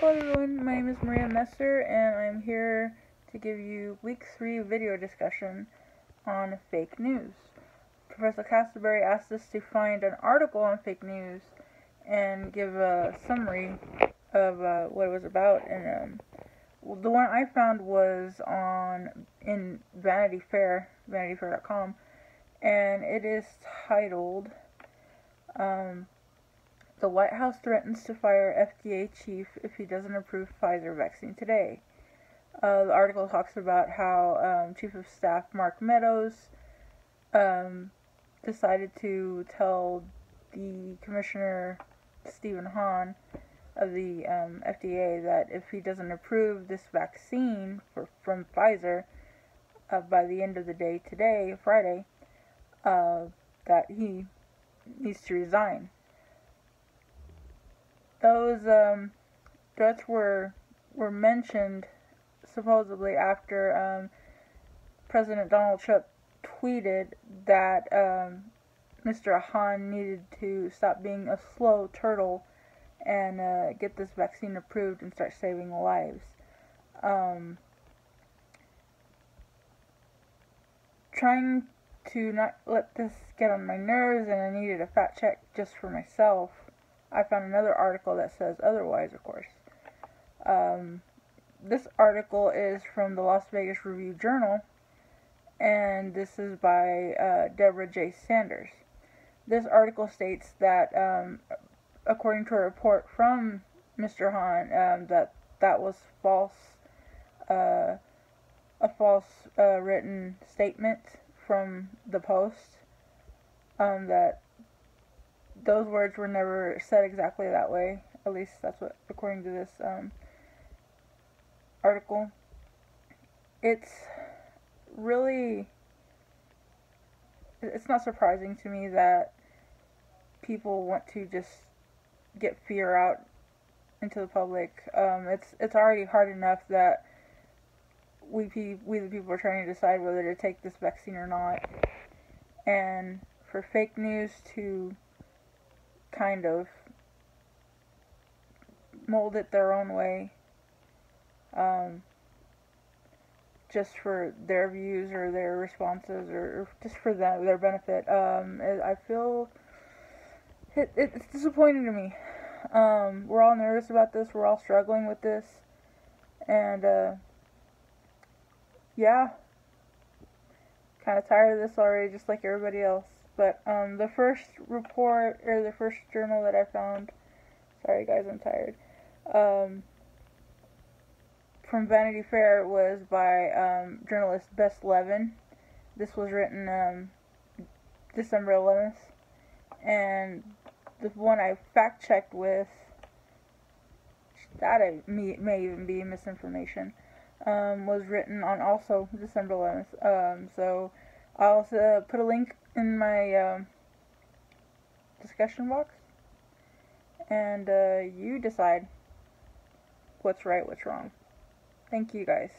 Hello everyone, my name is Maria Messer and I'm here to give you week 3 video discussion on fake news. Professor Castleberry asked us to find an article on fake news and give a summary of uh, what it was about and um, the one I found was on in Vanity Fair, vanityfair.com and it is titled um, the White House threatens to fire FDA chief if he doesn't approve Pfizer vaccine today. Uh, the article talks about how um, Chief of Staff Mark Meadows um, decided to tell the Commissioner Stephen Hahn of the um, FDA that if he doesn't approve this vaccine for, from Pfizer uh, by the end of the day today, Friday, uh, that he needs to resign those um, threats were were mentioned supposedly after um, President Donald Trump tweeted that um, Mr. Hahn needed to stop being a slow turtle and uh, get this vaccine approved and start saving lives. Um, trying to not let this get on my nerves, and I needed a fact check just for myself. I found another article that says otherwise, of course. Um, this article is from the Las Vegas Review Journal, and this is by uh, Deborah J. Saunders. This article states that, um, according to a report from Mr. Hahn, um, that that was false, uh, a false uh, written statement from the Post. Um, that those words were never said exactly that way. At least that's what, according to this um, article. It's really, it's not surprising to me that people want to just get fear out into the public. Um, it's it's already hard enough that we we the people are trying to decide whether to take this vaccine or not, and for fake news to kind of mold it their own way um, just for their views or their responses or, just for their benefit. Um, I feel it, it's disappointing to me. Um, we're all nervous about this. We're all struggling with this. And, uh, yeah, kind of tired of this already, just like everybody else. But um, the first report or the first journal that I found, sorry guys, I'm tired. Um, from Vanity Fair was by um, journalist Bess Levin. This was written um, December 11th, and the one I fact checked with that may, may even be misinformation um, was written on also December 11th. Um, so I'll uh, put a link in my um, discussion box and uh, you decide what's right, what's wrong. Thank you guys.